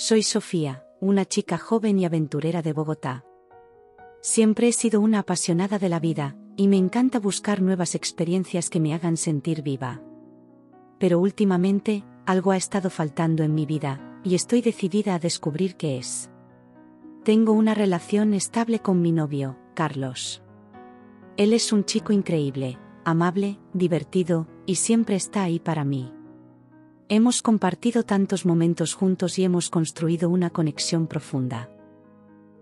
Soy Sofía, una chica joven y aventurera de Bogotá. Siempre he sido una apasionada de la vida, y me encanta buscar nuevas experiencias que me hagan sentir viva. Pero últimamente, algo ha estado faltando en mi vida, y estoy decidida a descubrir qué es. Tengo una relación estable con mi novio, Carlos. Él es un chico increíble, amable, divertido, y siempre está ahí para mí. Hemos compartido tantos momentos juntos y hemos construido una conexión profunda.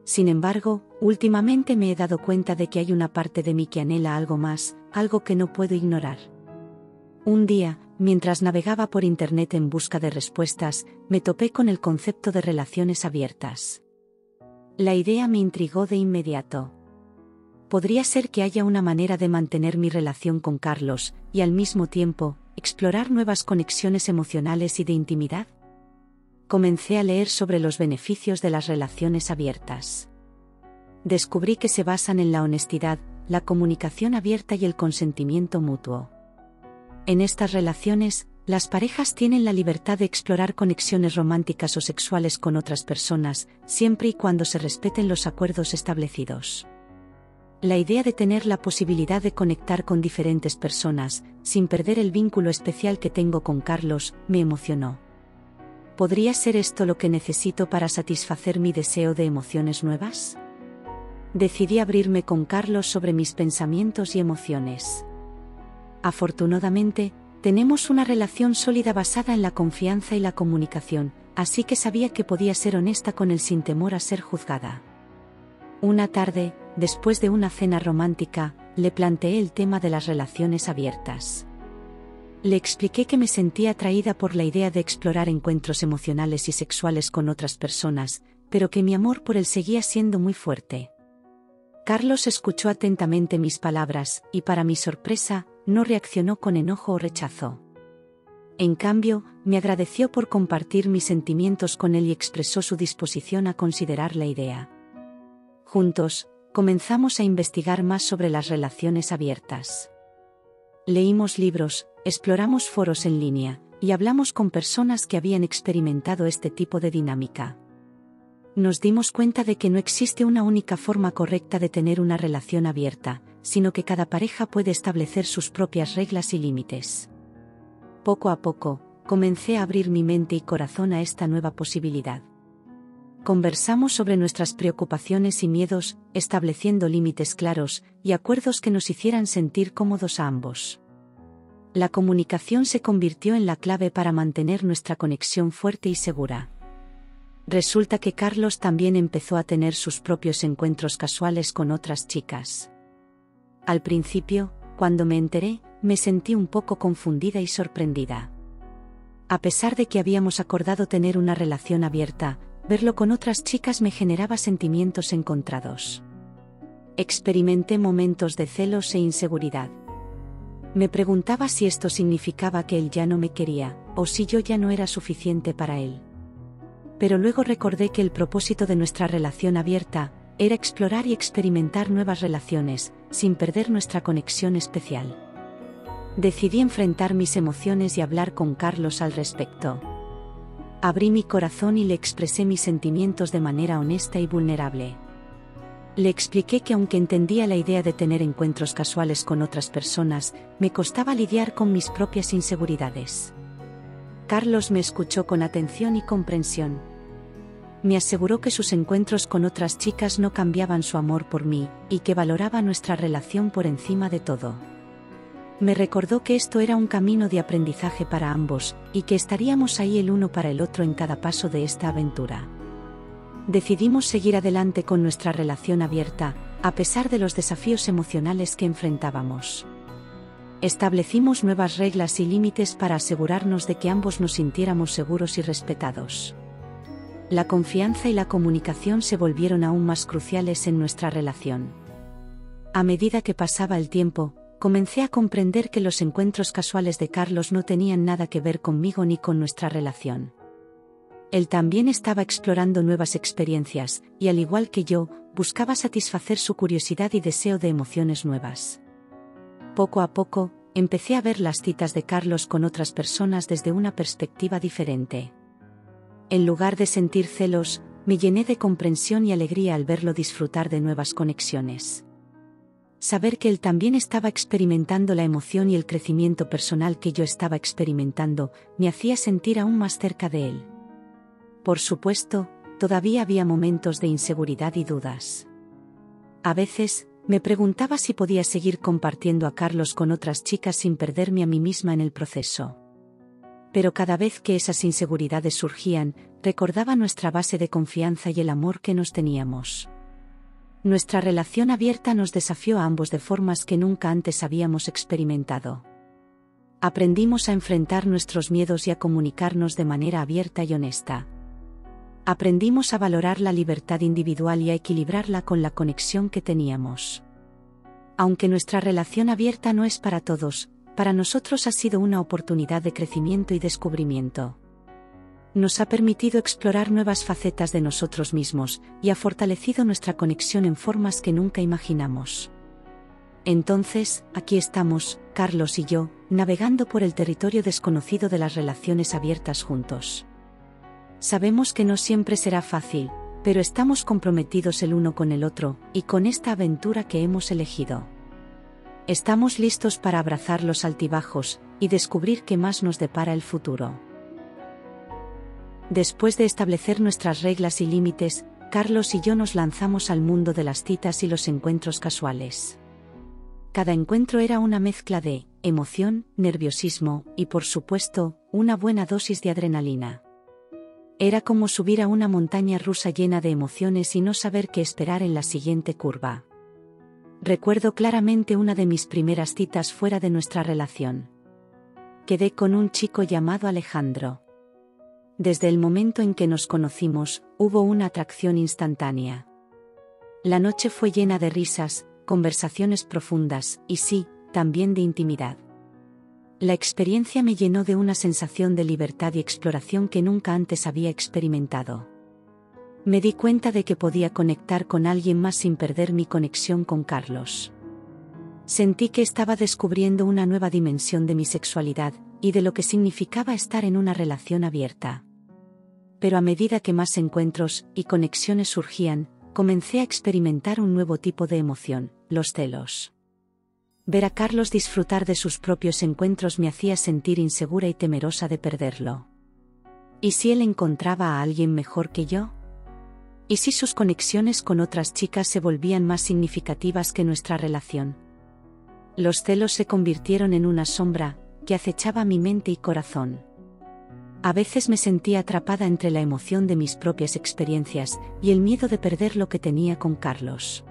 Sin embargo, últimamente me he dado cuenta de que hay una parte de mí que anhela algo más, algo que no puedo ignorar. Un día, mientras navegaba por Internet en busca de respuestas, me topé con el concepto de relaciones abiertas. La idea me intrigó de inmediato. Podría ser que haya una manera de mantener mi relación con Carlos, y al mismo tiempo, explorar nuevas conexiones emocionales y de intimidad? Comencé a leer sobre los beneficios de las relaciones abiertas. Descubrí que se basan en la honestidad, la comunicación abierta y el consentimiento mutuo. En estas relaciones, las parejas tienen la libertad de explorar conexiones románticas o sexuales con otras personas, siempre y cuando se respeten los acuerdos establecidos. La idea de tener la posibilidad de conectar con diferentes personas, sin perder el vínculo especial que tengo con Carlos, me emocionó. ¿Podría ser esto lo que necesito para satisfacer mi deseo de emociones nuevas? Decidí abrirme con Carlos sobre mis pensamientos y emociones. Afortunadamente, tenemos una relación sólida basada en la confianza y la comunicación, así que sabía que podía ser honesta con él sin temor a ser juzgada. Una tarde, después de una cena romántica, le planteé el tema de las relaciones abiertas. Le expliqué que me sentía atraída por la idea de explorar encuentros emocionales y sexuales con otras personas, pero que mi amor por él seguía siendo muy fuerte. Carlos escuchó atentamente mis palabras, y para mi sorpresa, no reaccionó con enojo o rechazo. En cambio, me agradeció por compartir mis sentimientos con él y expresó su disposición a considerar la idea. Juntos, comenzamos a investigar más sobre las relaciones abiertas. Leímos libros, exploramos foros en línea, y hablamos con personas que habían experimentado este tipo de dinámica. Nos dimos cuenta de que no existe una única forma correcta de tener una relación abierta, sino que cada pareja puede establecer sus propias reglas y límites. Poco a poco, comencé a abrir mi mente y corazón a esta nueva posibilidad. Conversamos sobre nuestras preocupaciones y miedos, estableciendo límites claros y acuerdos que nos hicieran sentir cómodos a ambos. La comunicación se convirtió en la clave para mantener nuestra conexión fuerte y segura. Resulta que Carlos también empezó a tener sus propios encuentros casuales con otras chicas. Al principio, cuando me enteré, me sentí un poco confundida y sorprendida. A pesar de que habíamos acordado tener una relación abierta, verlo con otras chicas me generaba sentimientos encontrados. Experimenté momentos de celos e inseguridad. Me preguntaba si esto significaba que él ya no me quería, o si yo ya no era suficiente para él. Pero luego recordé que el propósito de nuestra relación abierta, era explorar y experimentar nuevas relaciones, sin perder nuestra conexión especial. Decidí enfrentar mis emociones y hablar con Carlos al respecto. Abrí mi corazón y le expresé mis sentimientos de manera honesta y vulnerable. Le expliqué que aunque entendía la idea de tener encuentros casuales con otras personas, me costaba lidiar con mis propias inseguridades. Carlos me escuchó con atención y comprensión. Me aseguró que sus encuentros con otras chicas no cambiaban su amor por mí, y que valoraba nuestra relación por encima de todo. Me recordó que esto era un camino de aprendizaje para ambos, y que estaríamos ahí el uno para el otro en cada paso de esta aventura. Decidimos seguir adelante con nuestra relación abierta, a pesar de los desafíos emocionales que enfrentábamos. Establecimos nuevas reglas y límites para asegurarnos de que ambos nos sintiéramos seguros y respetados. La confianza y la comunicación se volvieron aún más cruciales en nuestra relación. A medida que pasaba el tiempo, comencé a comprender que los encuentros casuales de Carlos no tenían nada que ver conmigo ni con nuestra relación. Él también estaba explorando nuevas experiencias, y al igual que yo, buscaba satisfacer su curiosidad y deseo de emociones nuevas. Poco a poco, empecé a ver las citas de Carlos con otras personas desde una perspectiva diferente. En lugar de sentir celos, me llené de comprensión y alegría al verlo disfrutar de nuevas conexiones. Saber que él también estaba experimentando la emoción y el crecimiento personal que yo estaba experimentando, me hacía sentir aún más cerca de él. Por supuesto, todavía había momentos de inseguridad y dudas. A veces, me preguntaba si podía seguir compartiendo a Carlos con otras chicas sin perderme a mí misma en el proceso. Pero cada vez que esas inseguridades surgían, recordaba nuestra base de confianza y el amor que nos teníamos. Nuestra relación abierta nos desafió a ambos de formas que nunca antes habíamos experimentado. Aprendimos a enfrentar nuestros miedos y a comunicarnos de manera abierta y honesta. Aprendimos a valorar la libertad individual y a equilibrarla con la conexión que teníamos. Aunque nuestra relación abierta no es para todos, para nosotros ha sido una oportunidad de crecimiento y descubrimiento. Nos ha permitido explorar nuevas facetas de nosotros mismos y ha fortalecido nuestra conexión en formas que nunca imaginamos. Entonces, aquí estamos, Carlos y yo, navegando por el territorio desconocido de las relaciones abiertas juntos. Sabemos que no siempre será fácil, pero estamos comprometidos el uno con el otro, y con esta aventura que hemos elegido. Estamos listos para abrazar los altibajos, y descubrir qué más nos depara el futuro. Después de establecer nuestras reglas y límites, Carlos y yo nos lanzamos al mundo de las citas y los encuentros casuales. Cada encuentro era una mezcla de emoción, nerviosismo y, por supuesto, una buena dosis de adrenalina. Era como subir a una montaña rusa llena de emociones y no saber qué esperar en la siguiente curva. Recuerdo claramente una de mis primeras citas fuera de nuestra relación. Quedé con un chico llamado Alejandro. Desde el momento en que nos conocimos, hubo una atracción instantánea. La noche fue llena de risas, conversaciones profundas, y sí, también de intimidad. La experiencia me llenó de una sensación de libertad y exploración que nunca antes había experimentado. Me di cuenta de que podía conectar con alguien más sin perder mi conexión con Carlos. Sentí que estaba descubriendo una nueva dimensión de mi sexualidad, y de lo que significaba estar en una relación abierta. Pero a medida que más encuentros y conexiones surgían, comencé a experimentar un nuevo tipo de emoción, los celos. Ver a Carlos disfrutar de sus propios encuentros me hacía sentir insegura y temerosa de perderlo. ¿Y si él encontraba a alguien mejor que yo? ¿Y si sus conexiones con otras chicas se volvían más significativas que nuestra relación? Los celos se convirtieron en una sombra, que acechaba mi mente y corazón. A veces me sentía atrapada entre la emoción de mis propias experiencias y el miedo de perder lo que tenía con Carlos.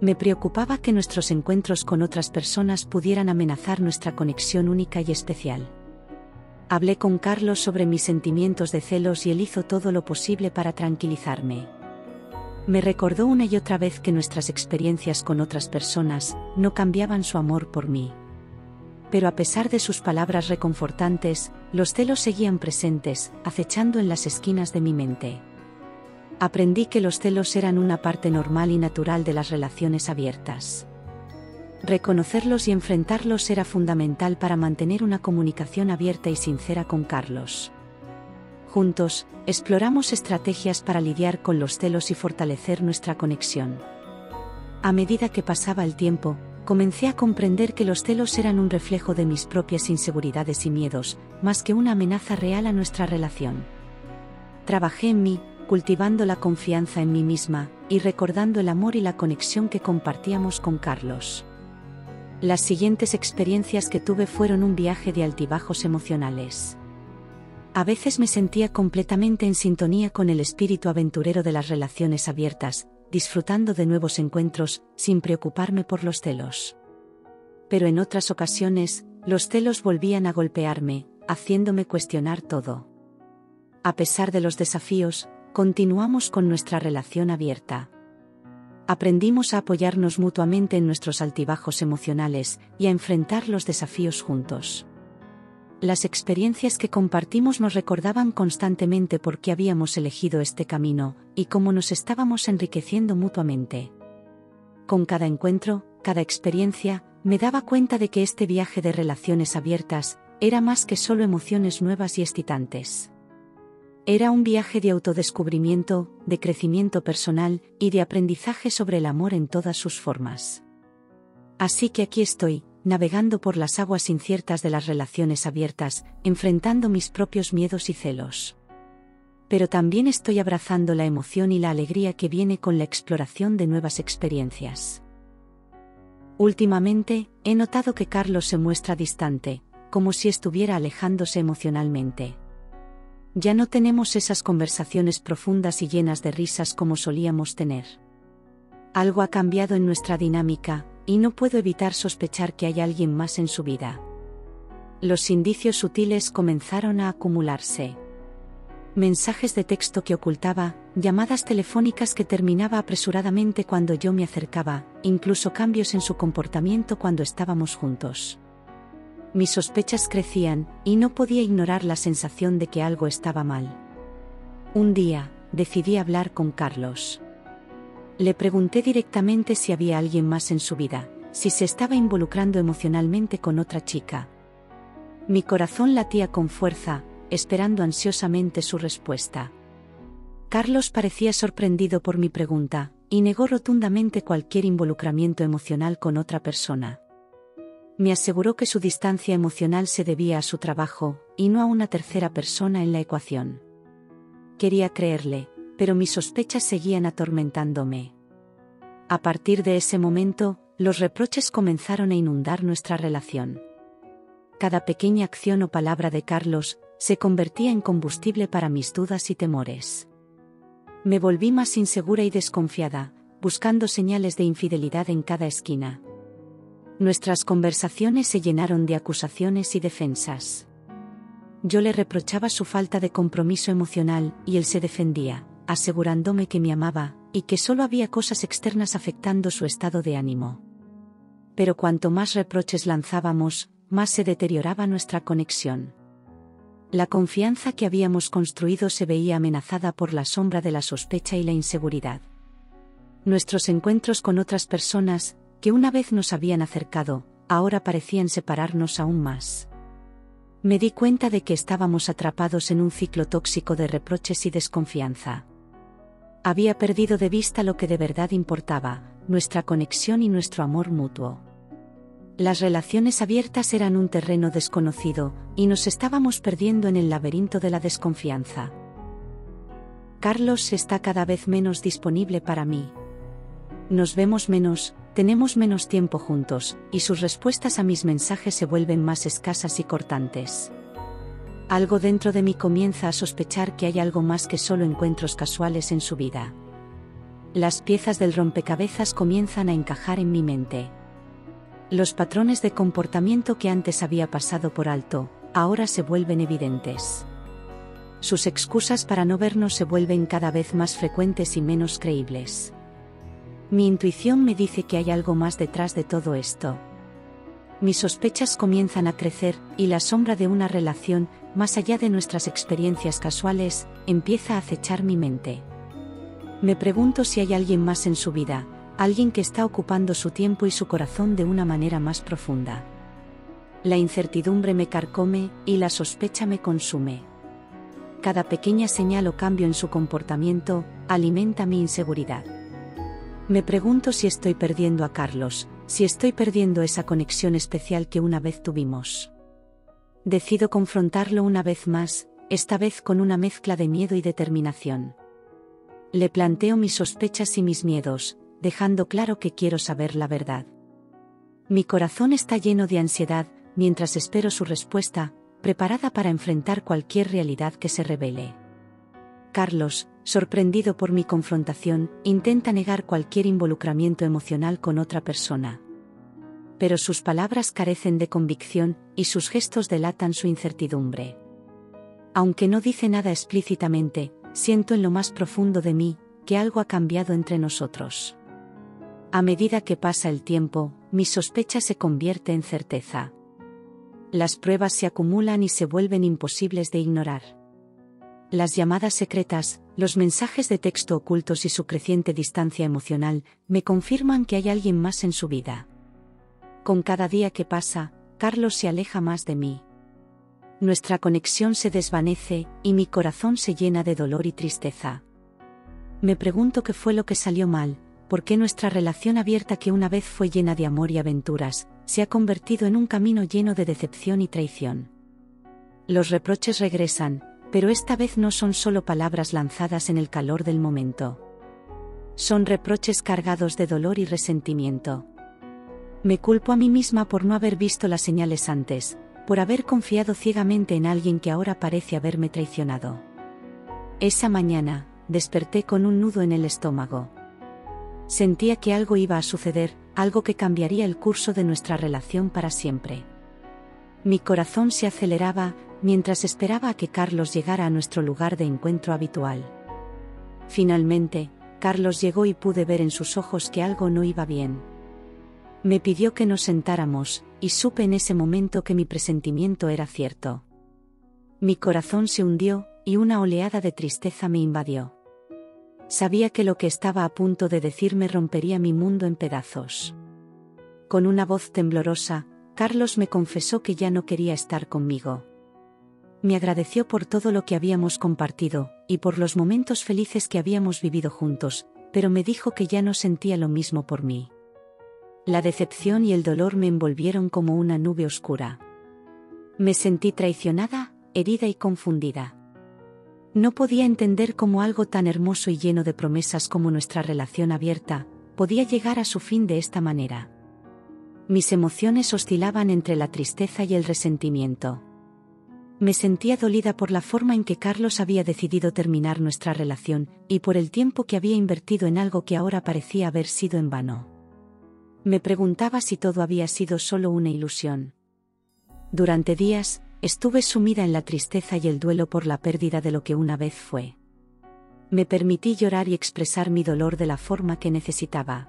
Me preocupaba que nuestros encuentros con otras personas pudieran amenazar nuestra conexión única y especial. Hablé con Carlos sobre mis sentimientos de celos y él hizo todo lo posible para tranquilizarme. Me recordó una y otra vez que nuestras experiencias con otras personas no cambiaban su amor por mí. Pero a pesar de sus palabras reconfortantes, los celos seguían presentes, acechando en las esquinas de mi mente aprendí que los celos eran una parte normal y natural de las relaciones abiertas. Reconocerlos y enfrentarlos era fundamental para mantener una comunicación abierta y sincera con Carlos. Juntos, exploramos estrategias para lidiar con los celos y fortalecer nuestra conexión. A medida que pasaba el tiempo, comencé a comprender que los celos eran un reflejo de mis propias inseguridades y miedos, más que una amenaza real a nuestra relación. Trabajé en mí, cultivando la confianza en mí misma, y recordando el amor y la conexión que compartíamos con Carlos. Las siguientes experiencias que tuve fueron un viaje de altibajos emocionales. A veces me sentía completamente en sintonía con el espíritu aventurero de las relaciones abiertas, disfrutando de nuevos encuentros, sin preocuparme por los celos. Pero en otras ocasiones, los celos volvían a golpearme, haciéndome cuestionar todo. A pesar de los desafíos, continuamos con nuestra relación abierta. Aprendimos a apoyarnos mutuamente en nuestros altibajos emocionales y a enfrentar los desafíos juntos. Las experiencias que compartimos nos recordaban constantemente por qué habíamos elegido este camino y cómo nos estábamos enriqueciendo mutuamente. Con cada encuentro, cada experiencia, me daba cuenta de que este viaje de relaciones abiertas era más que solo emociones nuevas y excitantes Era un viaje de autodescubrimiento, de crecimiento personal y de aprendizaje sobre el amor en todas sus formas. Así que aquí estoy, navegando por las aguas inciertas de las relaciones abiertas, enfrentando mis propios miedos y celos. Pero también estoy abrazando la emoción y la alegría que viene con la exploración de nuevas experiencias. Últimamente, he notado que Carlos se muestra distante, como si estuviera alejándose emocionalmente. Ya no tenemos esas conversaciones profundas y llenas de risas como solíamos tener. Algo ha cambiado en nuestra dinámica, y no puedo evitar sospechar que hay alguien más en su vida. Los indicios sutiles comenzaron a acumularse. Mensajes de texto que ocultaba, llamadas telefónicas que terminaba apresuradamente cuando yo me acercaba, incluso cambios en su comportamiento cuando estábamos juntos. Mis sospechas crecían, y no podía ignorar la sensación de que algo estaba mal. Un día, decidí hablar con Carlos. Le pregunté directamente si había alguien más en su vida, si se estaba involucrando emocionalmente con otra chica. Mi corazón latía con fuerza, esperando ansiosamente su respuesta. Carlos parecía sorprendido por mi pregunta, y negó rotundamente cualquier involucramiento emocional con otra persona. Me aseguró que su distancia emocional se debía a su trabajo, y no a una tercera persona en la ecuación. Quería creerle, pero mis sospechas seguían atormentándome. A partir de ese momento, los reproches comenzaron a inundar nuestra relación. Cada pequeña acción o palabra de Carlos se convertía en combustible para mis dudas y temores. Me volví más insegura y desconfiada, buscando señales de infidelidad en cada esquina. Nuestras conversaciones se llenaron de acusaciones y defensas. Yo le reprochaba su falta de compromiso emocional y él se defendía, asegurándome que me amaba, y que solo había cosas externas afectando su estado de ánimo. Pero cuanto más reproches lanzábamos, más se deterioraba nuestra conexión. La confianza que habíamos construido se veía amenazada por la sombra de la sospecha y la inseguridad. Nuestros encuentros con otras personas, que una vez nos habían acercado, ahora parecían separarnos aún más. Me di cuenta de que estábamos atrapados en un ciclo tóxico de reproches y desconfianza. Había perdido de vista lo que de verdad importaba, nuestra conexión y nuestro amor mutuo. Las relaciones abiertas eran un terreno desconocido, y nos estábamos perdiendo en el laberinto de la desconfianza. Carlos está cada vez menos disponible para mí. Nos vemos menos, tenemos menos tiempo juntos, y sus respuestas a mis mensajes se vuelven más escasas y cortantes. Algo dentro de mí comienza a sospechar que hay algo más que solo encuentros casuales en su vida. Las piezas del rompecabezas comienzan a encajar en mi mente. Los patrones de comportamiento que antes había pasado por alto, ahora se vuelven evidentes. Sus excusas para no vernos se vuelven cada vez más frecuentes y menos creíbles. Mi intuición me dice que hay algo más detrás de todo esto. Mis sospechas comienzan a crecer, y la sombra de una relación, más allá de nuestras experiencias casuales, empieza a acechar mi mente. Me pregunto si hay alguien más en su vida, alguien que está ocupando su tiempo y su corazón de una manera más profunda. La incertidumbre me carcome, y la sospecha me consume. Cada pequeña señal o cambio en su comportamiento, alimenta mi inseguridad. Me pregunto si estoy perdiendo a Carlos, si estoy perdiendo esa conexión especial que una vez tuvimos. Decido confrontarlo una vez más, esta vez con una mezcla de miedo y determinación. Le planteo mis sospechas y mis miedos, dejando claro que quiero saber la verdad. Mi corazón está lleno de ansiedad, mientras espero su respuesta, preparada para enfrentar cualquier realidad que se revele. Carlos, sorprendido por mi confrontación, intenta negar cualquier involucramiento emocional con otra persona. Pero sus palabras carecen de convicción, y sus gestos delatan su incertidumbre. Aunque no dice nada explícitamente, siento en lo más profundo de mí, que algo ha cambiado entre nosotros. A medida que pasa el tiempo, mi sospecha se convierte en certeza. Las pruebas se acumulan y se vuelven imposibles de ignorar. Las llamadas secretas, los mensajes de texto ocultos y su creciente distancia emocional me confirman que hay alguien más en su vida. Con cada día que pasa, Carlos se aleja más de mí. nuestra conexión se desvanece y mi corazón se llena de dolor y tristeza. Me pregunto qué fue lo que salió mal, por qué nuestra relación abierta que una vez fue llena de amor y aventuras, se ha convertido en un camino lleno de decepción y traición. Los reproches regresan, pero esta vez no son solo palabras lanzadas en el calor del momento. Son reproches cargados de dolor y resentimiento. Me culpo a mí misma por no haber visto las señales antes, por haber confiado ciegamente en alguien que ahora parece haberme traicionado. Esa mañana, desperté con un nudo en el estómago. Sentía que algo iba a suceder, algo que cambiaría el curso de nuestra relación para siempre. Mi corazón se aceleraba, mientras esperaba a que Carlos llegara a nuestro lugar de encuentro habitual. Finalmente, Carlos llegó y pude ver en sus ojos que algo no iba bien. Me pidió que nos sentáramos, y supe en ese momento que mi presentimiento era cierto. Mi corazón se hundió, y una oleada de tristeza me invadió. Sabía que lo que estaba a punto de decirme rompería mi mundo en pedazos. Con una voz temblorosa, Carlos me confesó que ya no quería estar conmigo. Me agradeció por todo lo que habíamos compartido, y por los momentos felices que habíamos vivido juntos, pero me dijo que ya no sentía lo mismo por mí. La decepción y el dolor me envolvieron como una nube oscura. Me sentí traicionada, herida y confundida. No podía entender cómo algo tan hermoso y lleno de promesas como nuestra relación abierta, podía llegar a su fin de esta manera. Mis emociones oscilaban entre la tristeza y el resentimiento. Me sentía dolida por la forma en que Carlos había decidido terminar nuestra relación, y por el tiempo que había invertido en algo que ahora parecía haber sido en vano. Me preguntaba si todo había sido solo una ilusión. Durante días, estuve sumida en la tristeza y el duelo por la pérdida de lo que una vez fue. Me permití llorar y expresar mi dolor de la forma que necesitaba.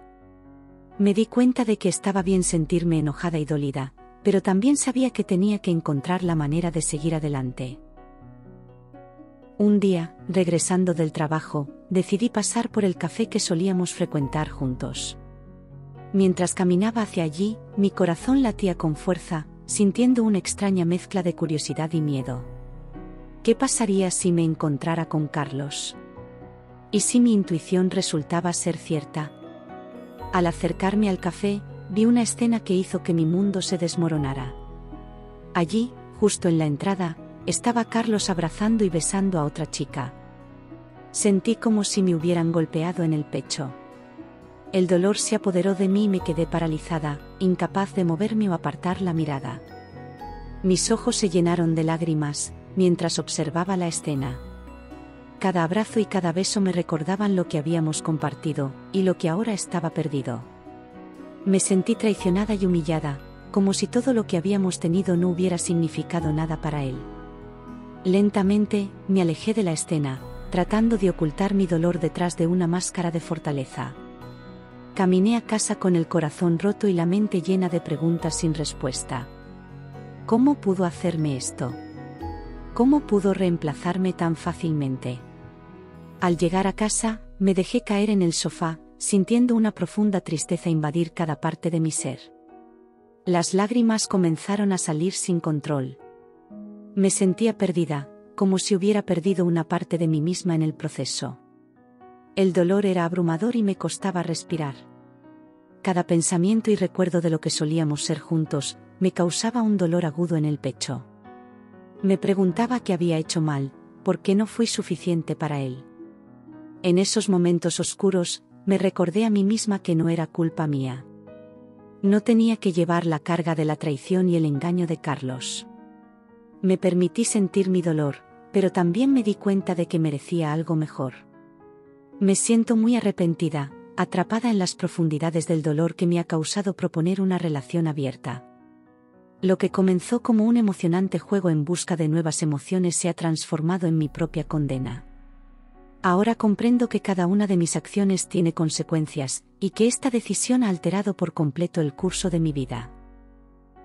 Me di cuenta de que estaba bien sentirme enojada y dolida, pero también sabía que tenía que encontrar la manera de seguir adelante. Un día, regresando del trabajo, decidí pasar por el café que solíamos frecuentar juntos. Mientras caminaba hacia allí, mi corazón latía con fuerza, sintiendo una extraña mezcla de curiosidad y miedo. ¿Qué pasaría si me encontrara con Carlos? ¿Y si mi intuición resultaba ser cierta? Al acercarme al café, vi una escena que hizo que mi mundo se desmoronara. Allí, justo en la entrada, estaba Carlos abrazando y besando a otra chica. Sentí como si me hubieran golpeado en el pecho. El dolor se apoderó de mí y me quedé paralizada, incapaz de moverme o apartar la mirada. Mis ojos se llenaron de lágrimas, mientras observaba la escena. Cada abrazo y cada beso me recordaban lo que habíamos compartido, y lo que ahora estaba perdido. Me sentí traicionada y humillada, como si todo lo que habíamos tenido no hubiera significado nada para él. Lentamente, me alejé de la escena, tratando de ocultar mi dolor detrás de una máscara de fortaleza. Caminé a casa con el corazón roto y la mente llena de preguntas sin respuesta. ¿Cómo pudo hacerme esto? ¿Cómo pudo reemplazarme tan fácilmente? Al llegar a casa, me dejé caer en el sofá, sintiendo una profunda tristeza invadir cada parte de mi ser. Las lágrimas comenzaron a salir sin control. Me sentía perdida, como si hubiera perdido una parte de mí misma en el proceso. El dolor era abrumador y me costaba respirar. Cada pensamiento y recuerdo de lo que solíamos ser juntos, me causaba un dolor agudo en el pecho. Me preguntaba qué había hecho mal, por qué no fui suficiente para él. En esos momentos oscuros, me recordé a mí misma que no era culpa mía. No tenía que llevar la carga de la traición y el engaño de Carlos. Me permití sentir mi dolor, pero también me di cuenta de que merecía algo mejor. Me siento muy arrepentida, atrapada en las profundidades del dolor que me ha causado proponer una relación abierta. Lo que comenzó como un emocionante juego en busca de nuevas emociones se ha transformado en mi propia condena. Ahora comprendo que cada una de mis acciones tiene consecuencias, y que esta decisión ha alterado por completo el curso de mi vida.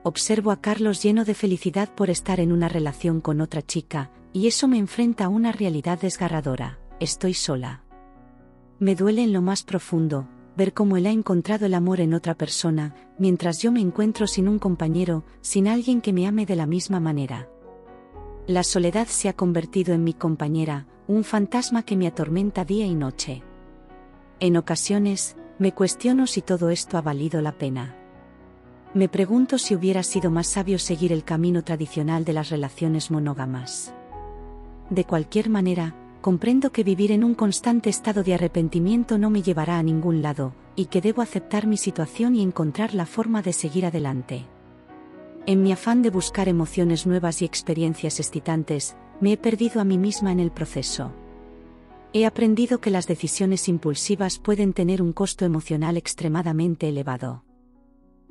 Observo a Carlos lleno de felicidad por estar en una relación con otra chica, y eso me enfrenta a una realidad desgarradora, estoy sola. Me duele en lo más profundo, ver cómo él ha encontrado el amor en otra persona, mientras yo me encuentro sin un compañero, sin alguien que me ame de la misma manera. La soledad se ha convertido en mi compañera, un fantasma que me atormenta día y noche. En ocasiones, me cuestiono si todo esto ha valido la pena. Me pregunto si hubiera sido más sabio seguir el camino tradicional de las relaciones monógamas. De cualquier manera, comprendo que vivir en un constante estado de arrepentimiento no me llevará a ningún lado, y que debo aceptar mi situación y encontrar la forma de seguir adelante. En mi afán de buscar emociones nuevas y experiencias excitantes, me he perdido a mí misma en el proceso. He aprendido que las decisiones impulsivas pueden tener un costo emocional extremadamente elevado.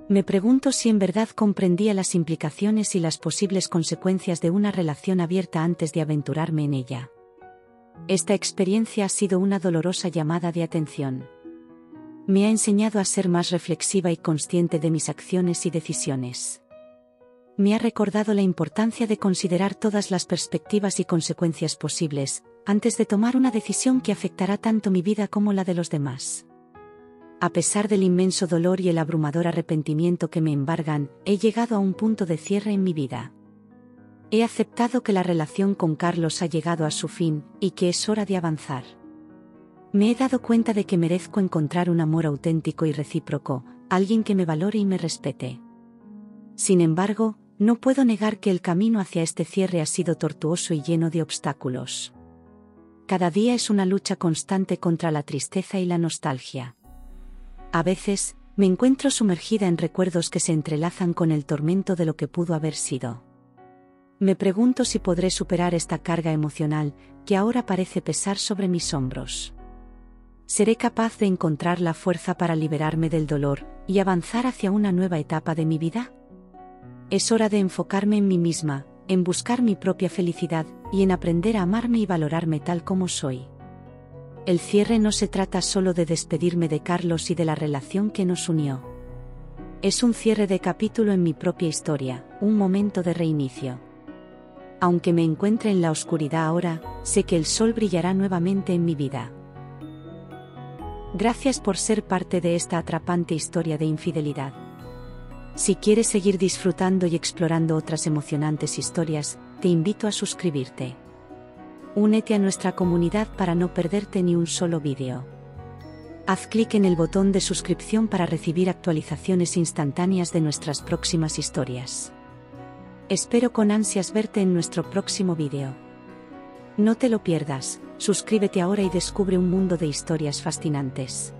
Me pregunto si en verdad comprendía las implicaciones y las posibles consecuencias de una relación abierta antes de aventurarme en ella. Esta experiencia ha sido una dolorosa llamada de atención. Me ha enseñado a ser más reflexiva y consciente de mis acciones y decisiones. Me ha recordado la importancia de considerar todas las perspectivas y consecuencias posibles, antes de tomar una decisión que afectará tanto mi vida como la de los demás. A pesar del inmenso dolor y el abrumador arrepentimiento que me embargan, he llegado a un punto de cierre en mi vida. He aceptado que la relación con Carlos ha llegado a su fin, y que es hora de avanzar. Me he dado cuenta de que merezco encontrar un amor auténtico y recíproco, alguien que me valore y me respete. Sin embargo, no puedo negar que el camino hacia este cierre ha sido tortuoso y lleno de obstáculos. Cada día es una lucha constante contra la tristeza y la nostalgia. A veces, me encuentro sumergida en recuerdos que se entrelazan con el tormento de lo que pudo haber sido. Me pregunto si podré superar esta carga emocional, que ahora parece pesar sobre mis hombros. ¿Seré capaz de encontrar la fuerza para liberarme del dolor y avanzar hacia una nueva etapa de mi vida? Es hora de enfocarme en mí misma, en buscar mi propia felicidad y en aprender a amarme y valorarme tal como soy. El cierre no se trata solo de despedirme de Carlos y de la relación que nos unió. Es un cierre de capítulo en mi propia historia, un momento de reinicio aunque me encuentre en la oscuridad ahora, sé que el sol brillará nuevamente en mi vida. Gracias por ser parte de esta atrapante historia de infidelidad. Si quieres seguir disfrutando y explorando otras emocionantes historias, te invito a suscribirte. Únete a nuestra comunidad para no perderte ni un solo vídeo. Haz clic en el botón de suscripción para recibir actualizaciones instantáneas de nuestras próximas historias. Espero con ansias verte en nuestro próximo vídeo. No te lo pierdas, suscríbete ahora y descubre un mundo de historias fascinantes.